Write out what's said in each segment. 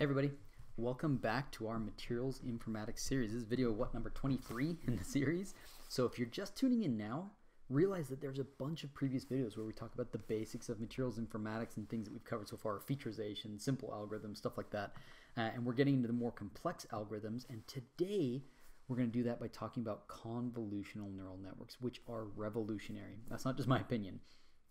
Everybody, welcome back to our Materials Informatics series. This is video, what, number 23 in the series? So if you're just tuning in now, realize that there's a bunch of previous videos where we talk about the basics of materials informatics and things that we've covered so far, featurization, simple algorithms, stuff like that. Uh, and we're getting into the more complex algorithms, and today we're going to do that by talking about convolutional neural networks, which are revolutionary. That's not just my opinion.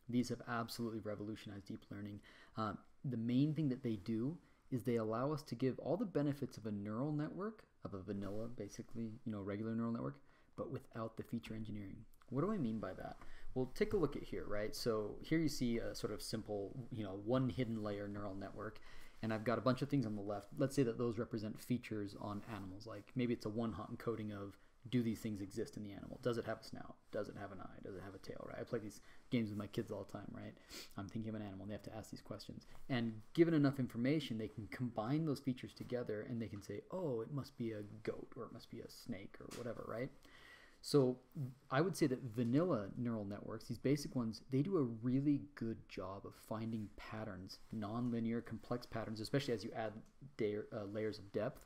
These have absolutely revolutionized deep learning. Uh, the main thing that they do is they allow us to give all the benefits of a neural network, of a vanilla, basically, you know, regular neural network, but without the feature engineering. What do I mean by that? Well, take a look at here, right? So here you see a sort of simple, you know, one hidden layer neural network, and I've got a bunch of things on the left. Let's say that those represent features on animals, like maybe it's a one-hot encoding of do these things exist in the animal? Does it have a snout? Does it have an eye? Does it have a tail? Right? I play these games with my kids all the time. Right? I'm thinking of an animal. and They have to ask these questions, and given enough information, they can combine those features together, and they can say, "Oh, it must be a goat, or it must be a snake, or whatever." Right? So I would say that vanilla neural networks, these basic ones, they do a really good job of finding patterns, nonlinear, complex patterns, especially as you add uh, layers of depth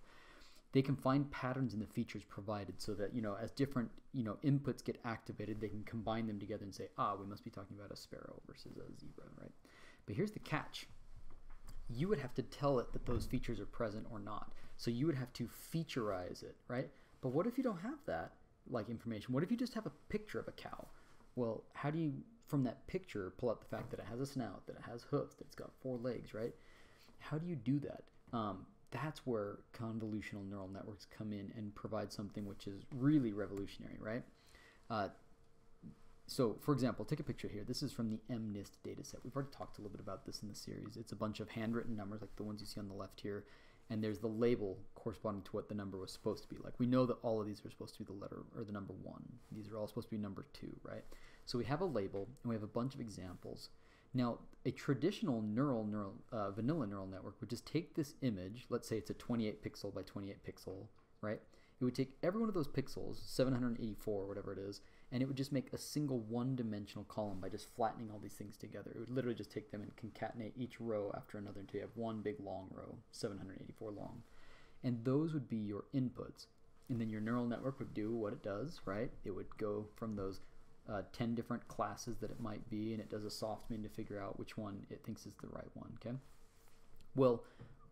they can find patterns in the features provided so that you know as different you know inputs get activated they can combine them together and say ah we must be talking about a sparrow versus a zebra right? But here's the catch. You would have to tell it that those features are present or not. So you would have to featureize it right? But what if you don't have that like information? What if you just have a picture of a cow? Well how do you from that picture pull out the fact that it has a snout that it has hooves that it's got four legs right? How do you do that? Um, that's where convolutional neural networks come in and provide something which is really revolutionary, right? Uh, so, for example, take a picture here. This is from the MNIST dataset. We've already talked a little bit about this in the series. It's a bunch of handwritten numbers, like the ones you see on the left here, and there's the label corresponding to what the number was supposed to be. Like we know that all of these are supposed to be the letter or the number one. These are all supposed to be number two, right? So we have a label and we have a bunch of examples. Now, a traditional neural, neural uh, vanilla neural network would just take this image, let's say it's a 28 pixel by 28 pixel, right? It would take every one of those pixels, 784 or whatever it is, and it would just make a single one-dimensional column by just flattening all these things together. It would literally just take them and concatenate each row after another until you have one big long row, 784 long. And those would be your inputs. And then your neural network would do what it does, right? It would go from those uh, 10 different classes that it might be, and it does a softmin to figure out which one it thinks is the right one, okay? Well,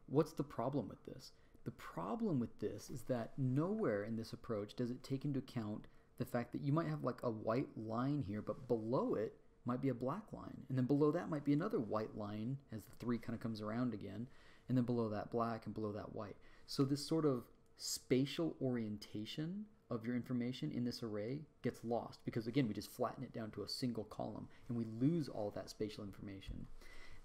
what's the problem with this? The problem with this is that nowhere in this approach does it take into account the fact that you might have like a white line here, but below it might be a black line. And then below that might be another white line as the three kind of comes around again. And then below that black and below that white. So this sort of spatial orientation of your information in this array gets lost because again we just flatten it down to a single column and we lose all that spatial information.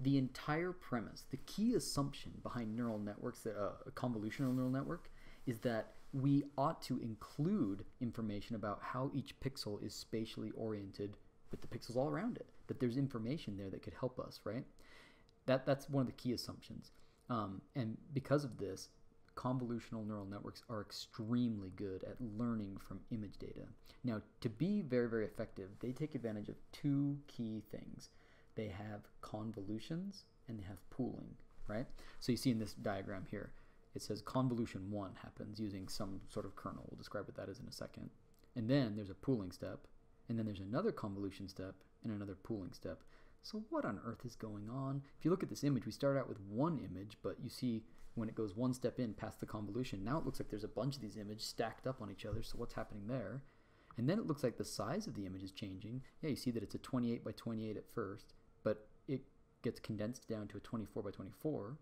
The entire premise, the key assumption behind neural networks, that uh, a convolutional neural network, is that we ought to include information about how each pixel is spatially oriented with the pixels all around it. That there's information there that could help us, right? That that's one of the key assumptions. Um, and because of this, convolutional neural networks are extremely good at learning from image data. Now, to be very, very effective, they take advantage of two key things. They have convolutions and they have pooling, right? So you see in this diagram here, it says convolution 1 happens using some sort of kernel. We'll describe what that is in a second. And then there's a pooling step, and then there's another convolution step and another pooling step. So what on earth is going on? If you look at this image, we start out with one image, but you see when it goes one step in past the convolution, now it looks like there's a bunch of these images stacked up on each other. So what's happening there? And then it looks like the size of the image is changing. Yeah, you see that it's a 28 by 28 at first, but it gets condensed down to a 24 by 24,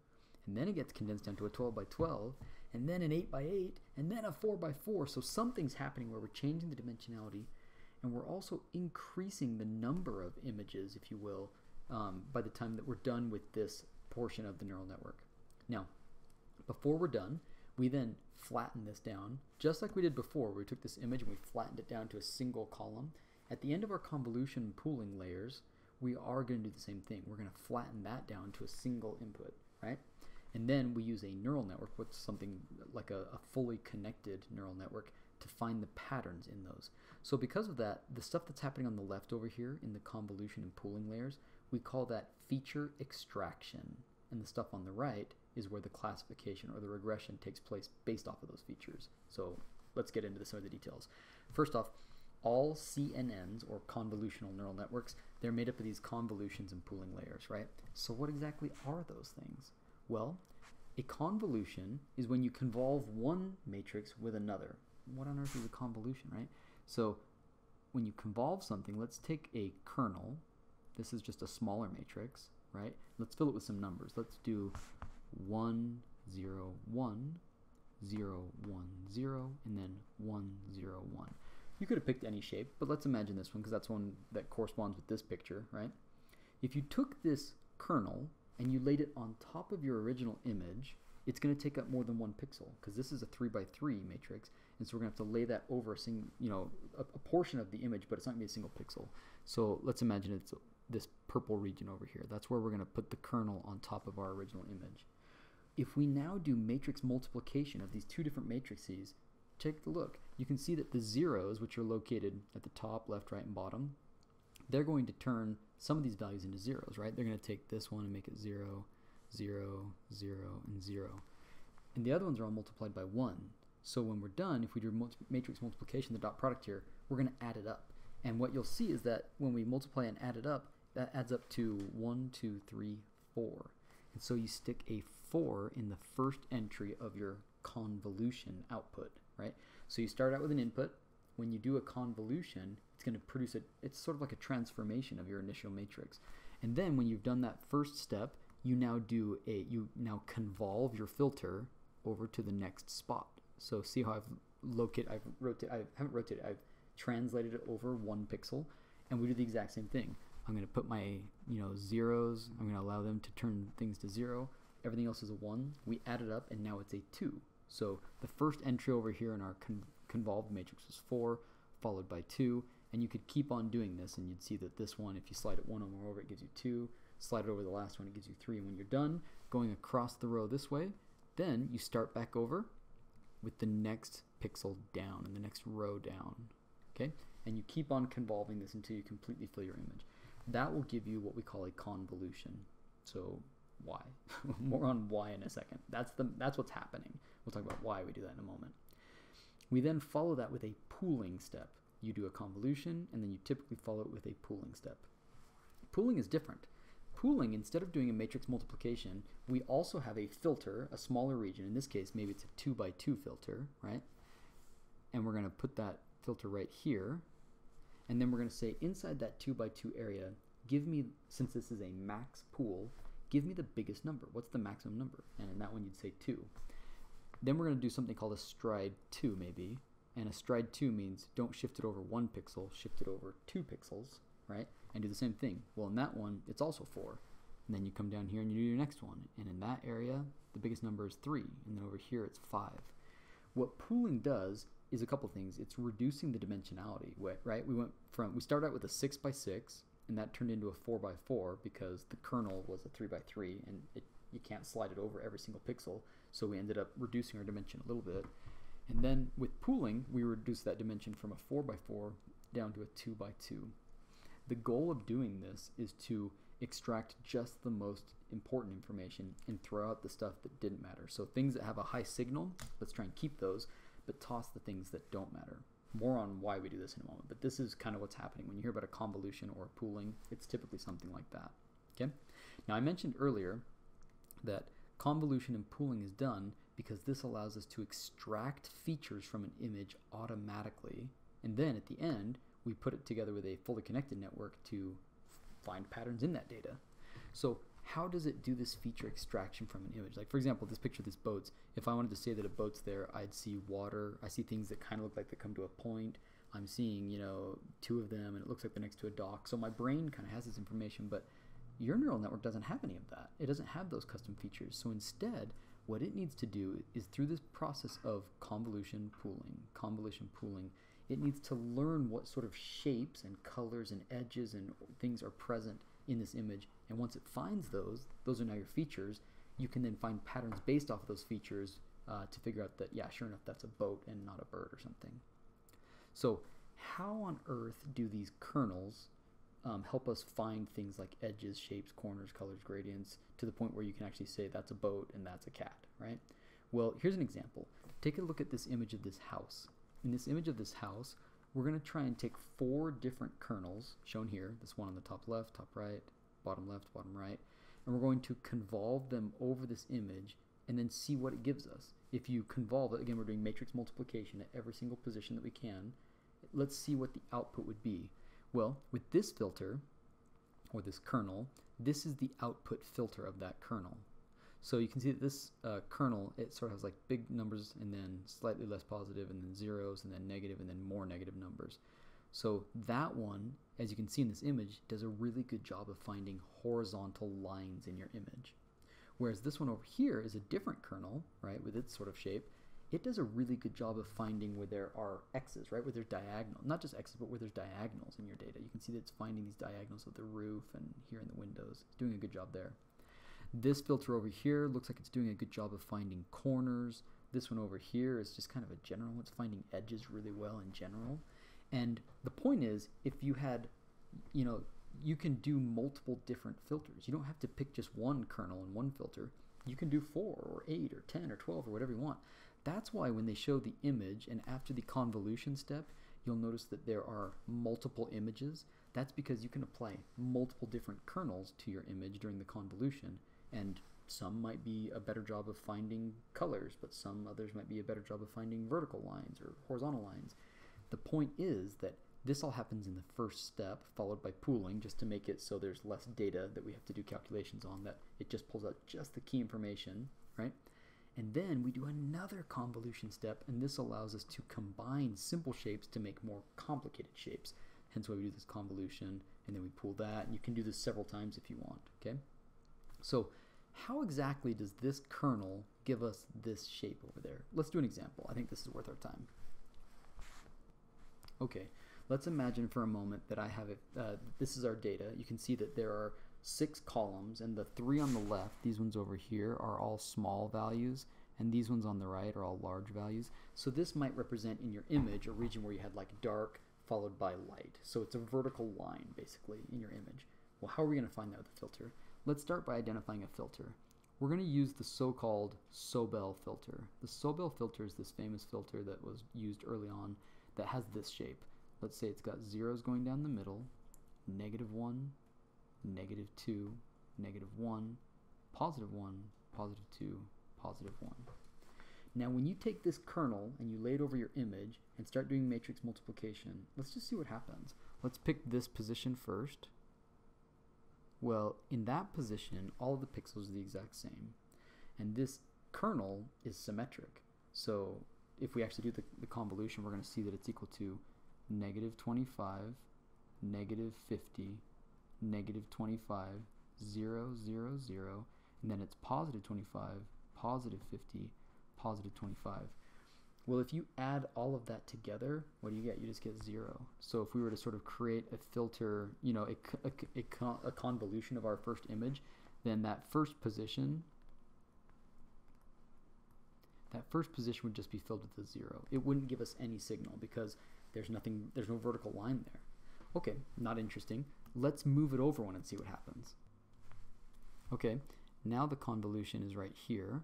and then it gets condensed down to a 12 by 12, and then an 8 by 8, and then a 4 by 4. So something's happening where we're changing the dimensionality, and we're also increasing the number of images, if you will, um, by the time that we're done with this portion of the neural network. Now, before we're done, we then flatten this down, just like we did before, we took this image and we flattened it down to a single column. At the end of our convolution pooling layers, we are going to do the same thing. We're going to flatten that down to a single input, right? And then we use a neural network, with something like a, a fully connected neural network, to find the patterns in those. So because of that, the stuff that's happening on the left over here in the convolution and pooling layers, we call that feature extraction. And the stuff on the right is where the classification or the regression takes place based off of those features. So let's get into some of the details. First off, all CNNs or convolutional neural networks, they're made up of these convolutions and pooling layers, right? So what exactly are those things? Well, a convolution is when you convolve one matrix with another. What on earth is a convolution, right? So when you convolve something, let's take a kernel. This is just a smaller matrix, right? Let's fill it with some numbers. Let's do 1, 0, 1, 0, 1, 0, and then 1, 0, 1. You could have picked any shape, but let's imagine this one because that's one that corresponds with this picture, right? If you took this kernel and you laid it on top of your original image, it's going to take up more than one pixel because this is a 3 by 3 matrix and so we're going to have to lay that over a sing, you know a, a portion of the image but it's not going to be a single pixel so let's imagine it's this purple region over here that's where we're going to put the kernel on top of our original image if we now do matrix multiplication of these two different matrices take a look you can see that the zeros which are located at the top left right and bottom they're going to turn some of these values into zeros right they're going to take this one and make it zero 0, 0, and 0. And the other ones are all multiplied by 1. So when we're done, if we do matrix multiplication, the dot product here, we're going to add it up. And what you'll see is that when we multiply and add it up, that adds up to 1, 2, 3, 4. And so you stick a 4 in the first entry of your convolution output, right? So you start out with an input. When you do a convolution, it's going to produce a, it's sort of like a transformation of your initial matrix. And then when you've done that first step, you now do a you now convolve your filter over to the next spot. So see how I've located I've rotated I haven't rotated I've translated it over one pixel and we do the exact same thing. I'm going to put my you know zeros. I'm going to allow them to turn things to zero. Everything else is a one. We add it up and now it's a two. So the first entry over here in our con convolved matrix was four, followed by two, and you could keep on doing this and you'd see that this one, if you slide it one or more over, it gives you two slide it over the last one, it gives you three. And when you're done going across the row this way, then you start back over with the next pixel down and the next row down. Okay? And you keep on convolving this until you completely fill your image. That will give you what we call a convolution. So why? More on why in a second. That's the that's what's happening. We'll talk about why we do that in a moment. We then follow that with a pooling step. You do a convolution and then you typically follow it with a pooling step. Pooling is different pooling, instead of doing a matrix multiplication, we also have a filter, a smaller region. In this case, maybe it's a 2 by 2 filter, right? And we're going to put that filter right here. And then we're going to say inside that 2 by 2 area, give me, since this is a max pool, give me the biggest number. What's the maximum number? And in that one, you'd say 2. Then we're going to do something called a stride 2, maybe. And a stride 2 means don't shift it over one pixel, shift it over two pixels, right? and do the same thing. Well, in that one, it's also 4. And then you come down here and you do your next one. And in that area, the biggest number is 3. And then over here, it's 5. What pooling does is a couple things. It's reducing the dimensionality, right? We went from, we started out with a 6 by 6 and that turned into a 4 by 4 because the kernel was a 3 by 3 and it, you can't slide it over every single pixel. So we ended up reducing our dimension a little bit. And then with pooling, we reduced that dimension from a 4 by 4 down to a 2 by 2 the goal of doing this is to extract just the most important information and throw out the stuff that didn't matter. So things that have a high signal, let's try and keep those, but toss the things that don't matter. More on why we do this in a moment, but this is kind of what's happening. When you hear about a convolution or a pooling, it's typically something like that. Okay? Now I mentioned earlier that convolution and pooling is done because this allows us to extract features from an image automatically, and then at the end, we put it together with a fully connected network to find patterns in that data. So how does it do this feature extraction from an image? Like for example, this picture of this boats, if I wanted to say that a boat's there, I'd see water. I see things that kind of look like they come to a point. I'm seeing, you know, two of them and it looks like they're next to a dock. So my brain kind of has this information, but your neural network doesn't have any of that. It doesn't have those custom features. So instead, what it needs to do is through this process of convolution pooling, convolution pooling, it needs to learn what sort of shapes and colors and edges and things are present in this image. And once it finds those, those are now your features. You can then find patterns based off of those features uh, to figure out that, yeah, sure enough, that's a boat and not a bird or something. So how on earth do these kernels um, help us find things like edges, shapes, corners, colors, gradients, to the point where you can actually say that's a boat and that's a cat, right? Well, here's an example. Take a look at this image of this house. In this image of this house, we're going to try and take four different kernels, shown here, this one on the top left, top right, bottom left, bottom right, and we're going to convolve them over this image and then see what it gives us. If you convolve it, again, we're doing matrix multiplication at every single position that we can. Let's see what the output would be. Well, with this filter, or this kernel, this is the output filter of that kernel. So you can see that this uh, kernel, it sort of has like big numbers and then slightly less positive and then zeros and then negative and then more negative numbers. So that one, as you can see in this image, does a really good job of finding horizontal lines in your image. Whereas this one over here is a different kernel, right, with its sort of shape. It does a really good job of finding where there are x's, right, where there's diagonal, not just x's, but where there's diagonals in your data. You can see that it's finding these diagonals of the roof and here in the windows. It's doing a good job there. This filter over here looks like it's doing a good job of finding corners. This one over here is just kind of a general, it's finding edges really well in general. And the point is, if you had, you know, you can do multiple different filters. You don't have to pick just one kernel and one filter. You can do four or eight or 10 or 12 or whatever you want. That's why when they show the image and after the convolution step, you'll notice that there are multiple images. That's because you can apply multiple different kernels to your image during the convolution and some might be a better job of finding colors, but some others might be a better job of finding vertical lines or horizontal lines. The point is that this all happens in the first step, followed by pooling, just to make it so there's less data that we have to do calculations on, that it just pulls out just the key information, right? And then we do another convolution step, and this allows us to combine simple shapes to make more complicated shapes. Hence why we do this convolution, and then we pool that, and you can do this several times if you want, okay? So how exactly does this kernel give us this shape over there? Let's do an example. I think this is worth our time. Okay, let's imagine for a moment that I have it, uh, this is our data. You can see that there are six columns and the three on the left, these ones over here, are all small values and these ones on the right are all large values. So this might represent in your image a region where you had like dark followed by light. So it's a vertical line basically in your image. Well, how are we going to find that with a filter? Let's start by identifying a filter. We're going to use the so-called Sobel filter. The Sobel filter is this famous filter that was used early on that has this shape. Let's say it's got zeros going down the middle, negative 1, negative 2, negative 1, positive 1, positive 2, positive 1. Now when you take this kernel and you lay it over your image and start doing matrix multiplication, let's just see what happens. Let's pick this position first. Well, in that position, all the pixels are the exact same. And this kernel is symmetric. So if we actually do the, the convolution, we're going to see that it's equal to negative 25, negative 50, negative 25, 0, 0, 0, and then it's positive 25, positive 50, positive 25. Well, if you add all of that together, what do you get? You just get zero. So if we were to sort of create a filter, you know, a, a, a, a convolution of our first image, then that first position that first position would just be filled with a zero. It wouldn't give us any signal because there's nothing, there's no vertical line there. Okay, not interesting. Let's move it over one and see what happens. Okay, now the convolution is right here.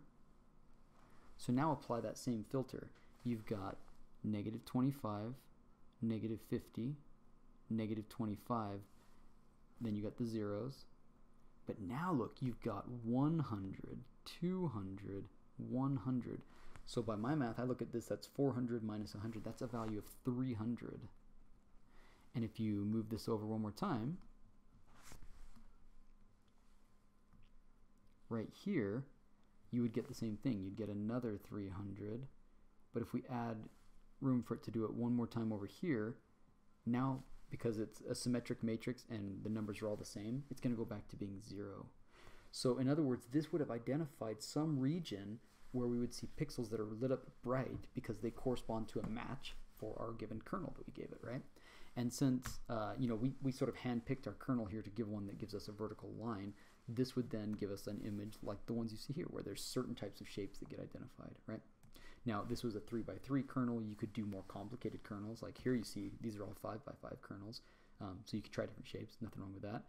So now apply that same filter. You've got negative 25, negative 50, negative 25, then you got the zeros. But now look, you've got 100, 200, 100. So by my math, I look at this, that's 400 minus 100. That's a value of 300. And if you move this over one more time, right here, you would get the same thing. You'd get another 300. But if we add room for it to do it one more time over here, now because it's a symmetric matrix and the numbers are all the same, it's going to go back to being zero. So in other words, this would have identified some region where we would see pixels that are lit up bright because they correspond to a match for our given kernel that we gave it, right? And since, uh, you know, we, we sort of handpicked our kernel here to give one that gives us a vertical line, this would then give us an image like the ones you see here, where there's certain types of shapes that get identified, right? Now, this was a 3 by 3 kernel. You could do more complicated kernels. Like here you see, these are all 5 by 5 kernels. Um, so you could try different shapes, nothing wrong with that.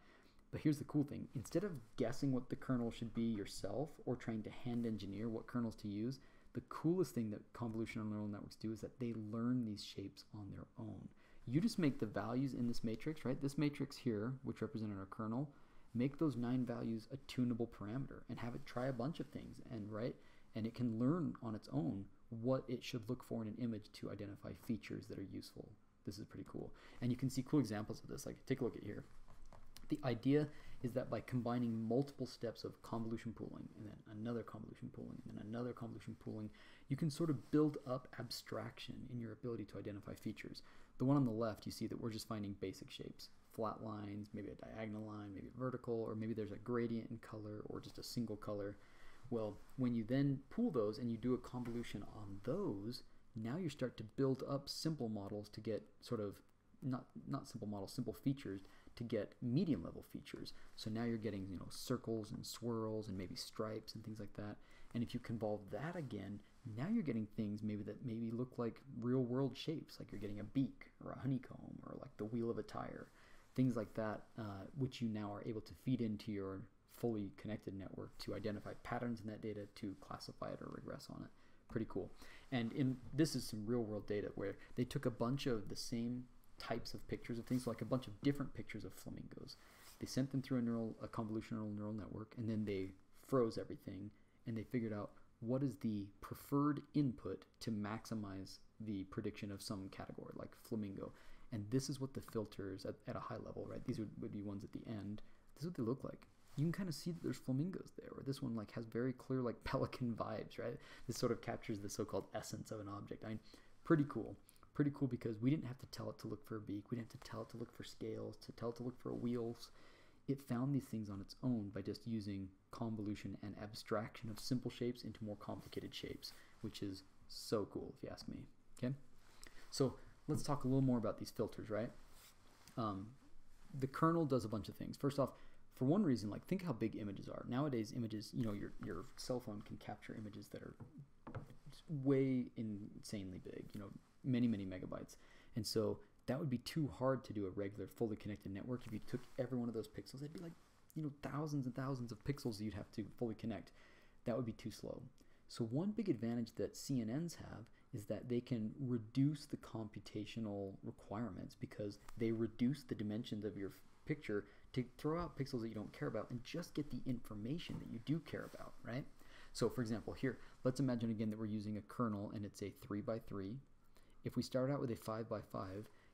But here's the cool thing instead of guessing what the kernel should be yourself or trying to hand engineer what kernels to use, the coolest thing that convolutional neural networks do is that they learn these shapes on their own. You just make the values in this matrix, right? This matrix here, which represented our kernel, make those nine values a tunable parameter and have it try a bunch of things and right and it can learn on its own what it should look for in an image to identify features that are useful. This is pretty cool. And you can see cool examples of this. Like take a look at here. The idea is that by combining multiple steps of convolution pooling and then another convolution pooling and then another convolution pooling, you can sort of build up abstraction in your ability to identify features. The one on the left, you see that we're just finding basic shapes, flat lines, maybe a diagonal line, maybe vertical, or maybe there's a gradient in color or just a single color. Well, when you then pool those and you do a convolution on those, now you start to build up simple models to get sort of not not simple models, simple features to get medium level features. So now you're getting, you know, circles and swirls and maybe stripes and things like that. And if you convolve that again, now you're getting things maybe that maybe look like real world shapes, like you're getting a beak or a honeycomb or like the wheel of a tire, things like that, uh, which you now are able to feed into your fully connected network to identify patterns in that data to classify it or regress on it. Pretty cool. And in this is some real world data where they took a bunch of the same types of pictures of things, like a bunch of different pictures of flamingos. They sent them through a neural, a convolutional neural network, and then they froze everything, and they figured out what is the preferred input to maximize the prediction of some category, like flamingo. And this is what the filters at, at a high level, right? These would, would be ones at the end. This is what they look like. You can kind of see that there's flamingos there, or this one like has very clear like pelican vibes, right? This sort of captures the so-called essence of an object. I mean, pretty cool pretty cool because we didn't have to tell it to look for a beak. We didn't have to tell it to look for scales, to tell it to look for wheels. It found these things on its own by just using convolution and abstraction of simple shapes into more complicated shapes, which is so cool if you ask me. Okay, so let's talk a little more about these filters, right? Um, the kernel does a bunch of things. First off, for one reason, like think how big images are. Nowadays, images, you know, your your cell phone can capture images that are way insanely big. You know, many, many megabytes. And so that would be too hard to do a regular fully connected network. If you took every one of those pixels, it'd be like, you know, thousands and thousands of pixels you'd have to fully connect. That would be too slow. So one big advantage that CNNs have is that they can reduce the computational requirements because they reduce the dimensions of your picture to throw out pixels that you don't care about and just get the information that you do care about, right? So for example, here, let's imagine again that we're using a kernel and it's a 3 by 3 if we start out with a 5 by 5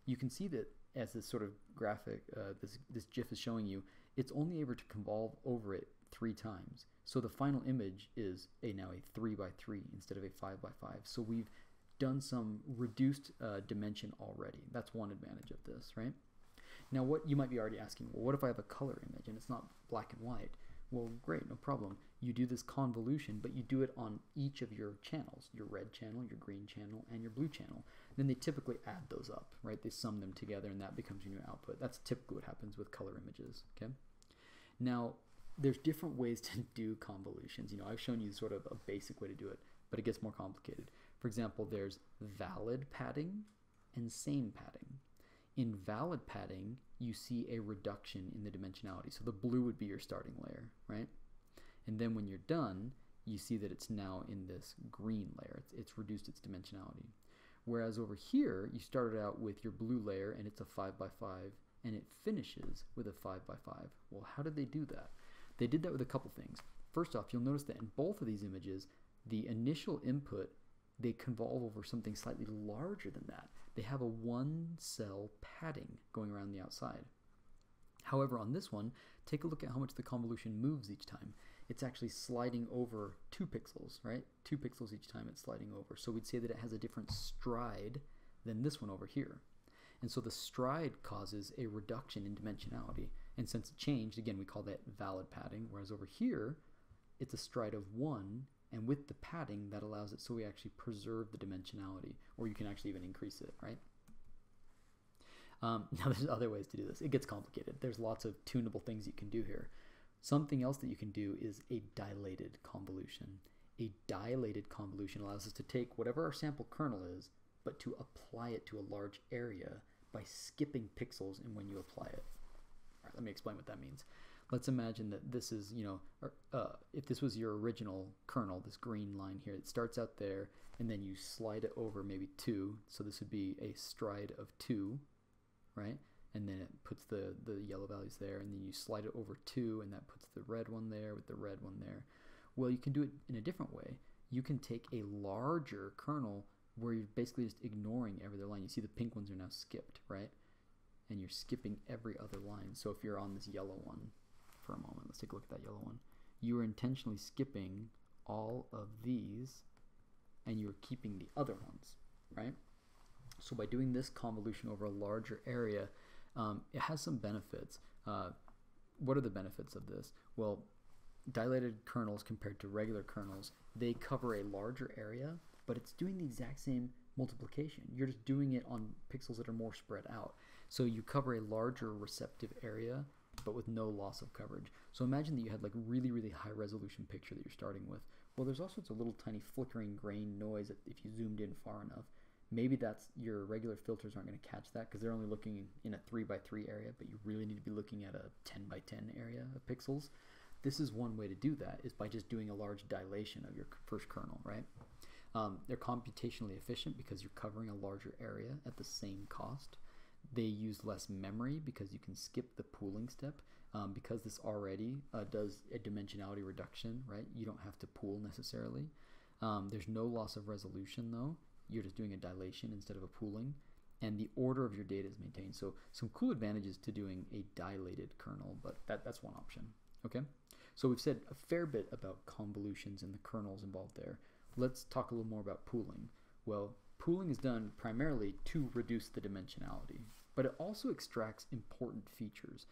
you can see that as this sort of graphic, uh, this, this GIF is showing you, it's only able to convolve over it three times. So the final image is a now a 3 by 3 instead of a 5 by 5 So we've done some reduced uh, dimension already. That's one advantage of this, right? Now what you might be already asking, well, what if I have a color image and it's not black and white? Well, great, no problem. You do this convolution, but you do it on each of your channels, your red channel, your green channel, and your blue channel. Then they typically add those up, right? They sum them together and that becomes your new output. That's typically what happens with color images, okay? Now, there's different ways to do convolutions. You know, I've shown you sort of a basic way to do it, but it gets more complicated. For example, there's valid padding and same padding. In valid padding, you see a reduction in the dimensionality. So the blue would be your starting layer, right? And then when you're done, you see that it's now in this green layer. It's, it's reduced its dimensionality. Whereas over here, you started out with your blue layer and it's a 5 by 5 and it finishes with a 5 by 5 Well, how did they do that? They did that with a couple things. First off, you'll notice that in both of these images, the initial input, they convolve over something slightly larger than that they have a one cell padding going around the outside. However, on this one, take a look at how much the convolution moves each time. It's actually sliding over two pixels, right? Two pixels each time it's sliding over. So we'd say that it has a different stride than this one over here. And so the stride causes a reduction in dimensionality. And since it changed, again, we call that valid padding. Whereas over here, it's a stride of one and with the padding, that allows it so we actually preserve the dimensionality, or you can actually even increase it, right? Um, now, there's other ways to do this. It gets complicated. There's lots of tunable things you can do here. Something else that you can do is a dilated convolution. A dilated convolution allows us to take whatever our sample kernel is, but to apply it to a large area by skipping pixels and when you apply it. All right, let me explain what that means. Let's imagine that this is, you know, uh, if this was your original kernel, this green line here, it starts out there and then you slide it over maybe two. So this would be a stride of two, right? And then it puts the, the yellow values there and then you slide it over two and that puts the red one there with the red one there. Well, you can do it in a different way. You can take a larger kernel where you're basically just ignoring every other line. You see the pink ones are now skipped, right? And you're skipping every other line. So if you're on this yellow one for a moment, let's take a look at that yellow one. You are intentionally skipping all of these and you're keeping the other ones, right? So by doing this convolution over a larger area, um, it has some benefits. Uh, what are the benefits of this? Well, dilated kernels compared to regular kernels, they cover a larger area but it's doing the exact same multiplication. You're just doing it on pixels that are more spread out. So you cover a larger receptive area, but with no loss of coverage. So imagine that you had like really, really high resolution picture that you're starting with. Well, there's all sorts of little tiny flickering grain noise that if you zoomed in far enough. Maybe that's your regular filters aren't going to catch that because they're only looking in a 3 by 3 area, but you really need to be looking at a 10 by 10 area of pixels. This is one way to do that is by just doing a large dilation of your first kernel, right? Um, they're computationally efficient because you're covering a larger area at the same cost. They use less memory because you can skip the pooling step. Um, because this already uh, does a dimensionality reduction, right? You don't have to pool necessarily. Um, there's no loss of resolution though. You're just doing a dilation instead of a pooling. And the order of your data is maintained. So some cool advantages to doing a dilated kernel, but that, that's one option. Okay. So we've said a fair bit about convolutions and the kernels involved there let's talk a little more about pooling. Well, pooling is done primarily to reduce the dimensionality, but it also extracts important features.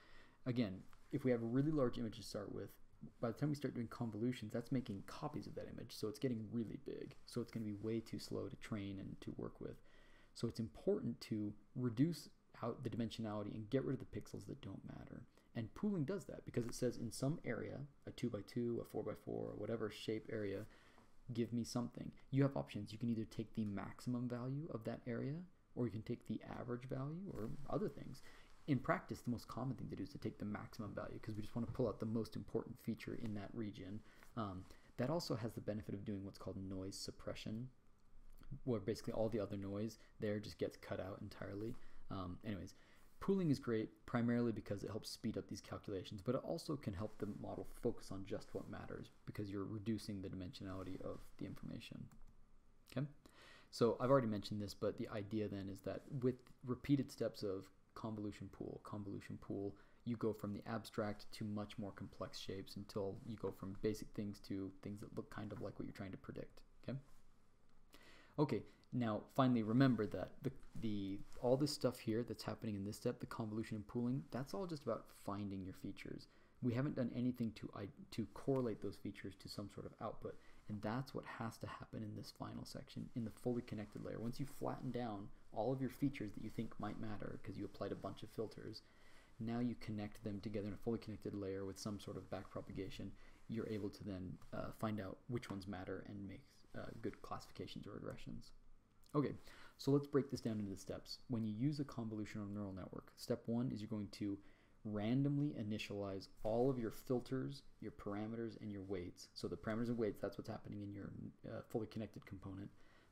Again, if we have a really large image to start with, by the time we start doing convolutions, that's making copies of that image, so it's getting really big. So it's going to be way too slow to train and to work with. So it's important to reduce out the dimensionality and get rid of the pixels that don't matter. And pooling does that because it says in some area, a 2 by 2 a 4 by 4 or whatever shape area, give me something. You have options. You can either take the maximum value of that area, or you can take the average value, or other things. In practice, the most common thing to do is to take the maximum value because we just want to pull out the most important feature in that region. Um, that also has the benefit of doing what's called noise suppression, where basically all the other noise there just gets cut out entirely. Um, anyways, Pooling is great primarily because it helps speed up these calculations, but it also can help the model focus on just what matters because you're reducing the dimensionality of the information. Okay, so I've already mentioned this, but the idea then is that with repeated steps of convolution pool, convolution pool, you go from the abstract to much more complex shapes until you go from basic things to things that look kind of like what you're trying to predict. Okay. Okay, now, finally, remember that the, the all this stuff here that's happening in this step, the convolution and pooling, that's all just about finding your features. We haven't done anything to, i to correlate those features to some sort of output. And that's what has to happen in this final section, in the fully connected layer. Once you flatten down all of your features that you think might matter because you applied a bunch of filters, now you connect them together in a fully connected layer with some sort of backpropagation. You're able to then uh, find out which ones matter and make uh, good classifications or regressions. Okay, so let's break this down into the steps. When you use a convolutional neural network, step one is you're going to randomly initialize all of your filters, your parameters, and your weights. So the parameters and weights, that's what's happening in your uh, fully connected component.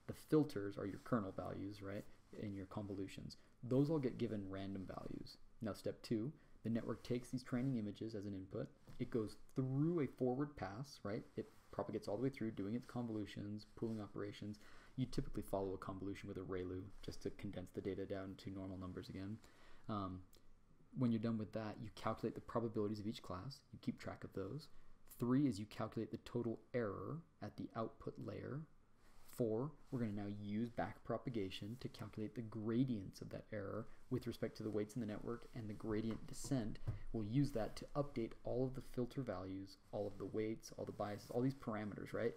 The filters are your kernel values, right, in your convolutions. Those all get given random values. Now step two, the network takes these training images as an input. It goes through a forward pass, right? It propagates all the way through doing its convolutions, pooling operations, you typically follow a convolution with a ReLU just to condense the data down to normal numbers again. Um, when you're done with that, you calculate the probabilities of each class. You keep track of those. Three is you calculate the total error at the output layer. Four, we're going to now use backpropagation to calculate the gradients of that error with respect to the weights in the network and the gradient descent. We'll use that to update all of the filter values, all of the weights, all the biases, all these parameters, right?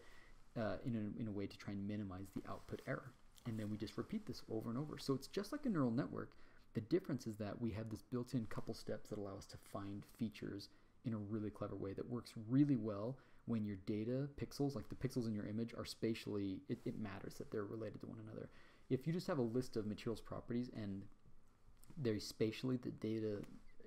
Uh, in, a, in a way to try and minimize the output error. And then we just repeat this over and over. So it's just like a neural network. The difference is that we have this built-in couple steps that allow us to find features in a really clever way that works really well when your data pixels, like the pixels in your image, are spatially, it, it matters that they're related to one another. If you just have a list of materials properties and very spatially the data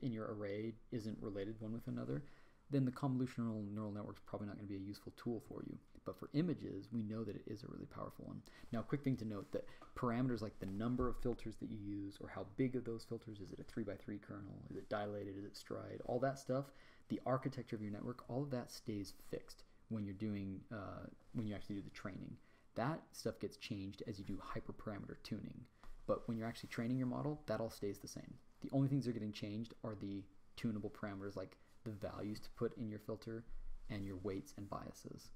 in your array isn't related one with another, then the convolutional neural network is probably not going to be a useful tool for you. But for images, we know that it is a really powerful one. Now, a quick thing to note that parameters like the number of filters that you use or how big of those filters, is it a 3 by 3 kernel, is it dilated, is it stride, all that stuff, the architecture of your network, all of that stays fixed when you're doing, uh, when you actually do the training. That stuff gets changed as you do hyperparameter tuning. But when you're actually training your model, that all stays the same. The only things that are getting changed are the tunable parameters like the values to put in your filter and your weights and biases.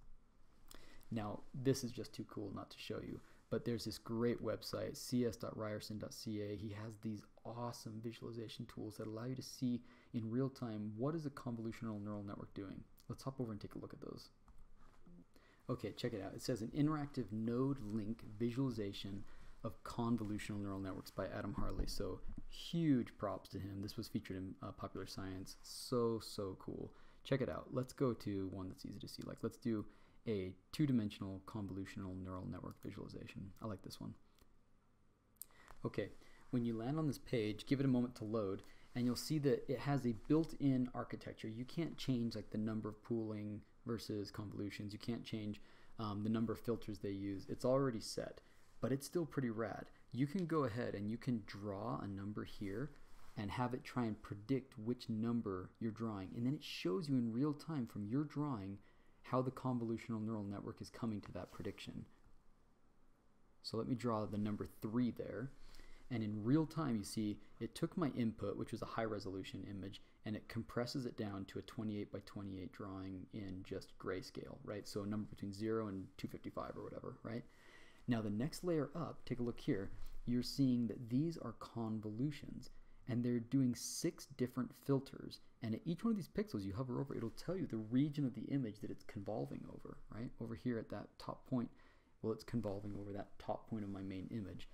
Now, this is just too cool not to show you, but there's this great website, cs.ryerson.ca. He has these awesome visualization tools that allow you to see in real time what is a convolutional neural network doing. Let's hop over and take a look at those. Okay, check it out. It says an interactive node link visualization of convolutional neural networks by Adam Harley. So huge props to him. This was featured in uh, Popular Science. So, so cool. Check it out. Let's go to one that's easy to see. Like, let's do a two-dimensional convolutional neural network visualization. I like this one. Okay, when you land on this page, give it a moment to load, and you'll see that it has a built-in architecture. You can't change like the number of pooling versus convolutions. You can't change um, the number of filters they use. It's already set, but it's still pretty rad. You can go ahead and you can draw a number here and have it try and predict which number you're drawing. And then it shows you in real time from your drawing how the convolutional neural network is coming to that prediction. So let me draw the number 3 there. And in real time, you see it took my input, which was a high resolution image, and it compresses it down to a 28 by 28 drawing in just grayscale, right? So a number between 0 and 255 or whatever, right? Now the next layer up, take a look here, you're seeing that these are convolutions and they're doing six different filters. And each one of these pixels you hover over, it'll tell you the region of the image that it's convolving over, right? Over here at that top point, well, it's convolving over that top point of my main image.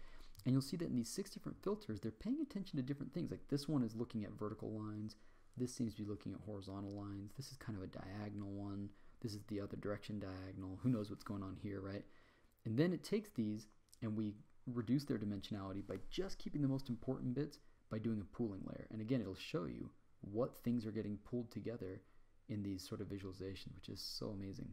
And you'll see that in these six different filters, they're paying attention to different things. Like this one is looking at vertical lines. This seems to be looking at horizontal lines. This is kind of a diagonal one. This is the other direction diagonal. Who knows what's going on here, right? And then it takes these and we reduce their dimensionality by just keeping the most important bits by doing a pooling layer. And again, it'll show you what things are getting pulled together in these sort of visualizations, which is so amazing.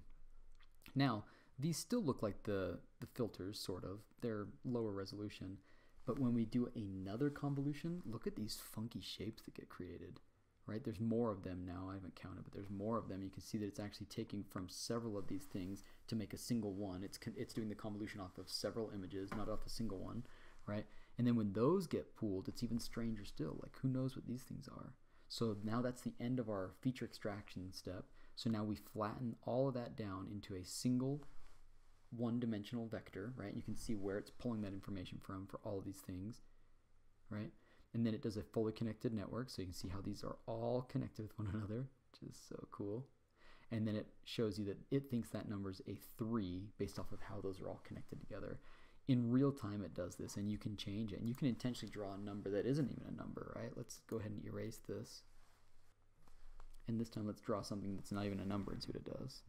Now, these still look like the, the filters, sort of. They're lower resolution. But when we do another convolution, look at these funky shapes that get created right? There's more of them now. I haven't counted, but there's more of them. You can see that it's actually taking from several of these things to make a single one. It's it's doing the convolution off of several images, not off a single one, right? And then when those get pooled, it's even stranger still. Like who knows what these things are? So now that's the end of our feature extraction step. So now we flatten all of that down into a single one-dimensional vector, right? You can see where it's pulling that information from for all of these things, right? And then it does a fully connected network, so you can see how these are all connected with one another, which is so cool. And then it shows you that it thinks that number is a 3 based off of how those are all connected together. In real time, it does this, and you can change it. And you can intentionally draw a number that isn't even a number, right? Let's go ahead and erase this. And this time, let's draw something that's not even a number and see what it does.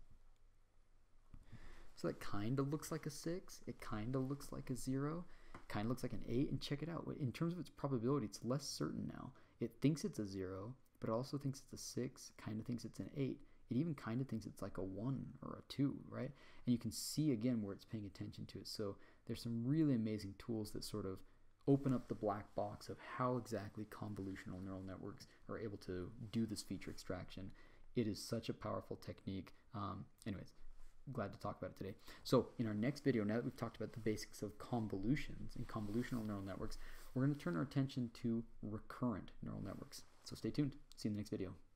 So that kind of looks like a 6. It kind of looks like a 0 kind of looks like an 8 and check it out in terms of its probability it's less certain now it thinks it's a 0 but it also thinks it's a 6 kind of thinks it's an 8 it even kind of thinks it's like a 1 or a 2 right and you can see again where it's paying attention to it so there's some really amazing tools that sort of open up the black box of how exactly convolutional neural networks are able to do this feature extraction it is such a powerful technique um, anyways glad to talk about it today. So in our next video, now that we've talked about the basics of convolutions and convolutional neural networks, we're going to turn our attention to recurrent neural networks. So stay tuned. See you in the next video.